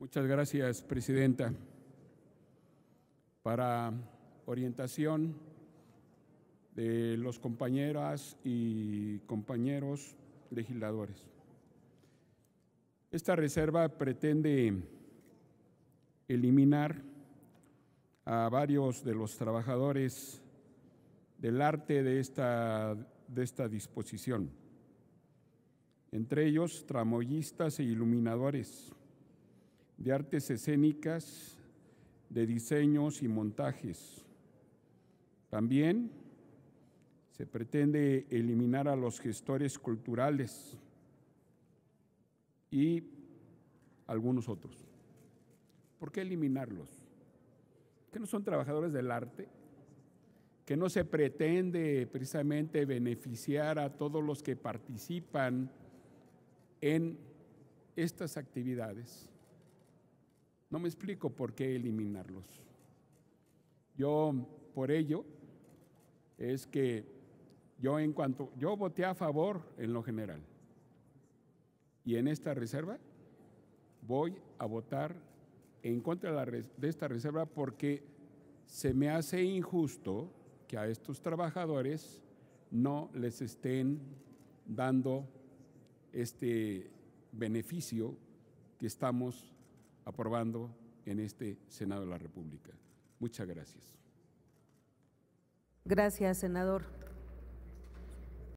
Muchas gracias, Presidenta. Para orientación de los compañeras y compañeros legisladores. Esta reserva pretende eliminar a varios de los trabajadores del arte de esta, de esta disposición, entre ellos tramoyistas e iluminadores de artes escénicas, de diseños y montajes. También se pretende eliminar a los gestores culturales y algunos otros. ¿Por qué eliminarlos? ¿Que no son trabajadores del arte? ¿Que no se pretende precisamente beneficiar a todos los que participan en estas actividades? No me explico por qué eliminarlos. Yo, por ello, es que yo en cuanto, yo voté a favor en lo general. Y en esta reserva voy a votar en contra de, esta reserva porque se me hace injusto que a estos trabajadores no les estén dando este beneficio que estamos aprobando en este Senado de la República. Muchas gracias. Gracias, senador.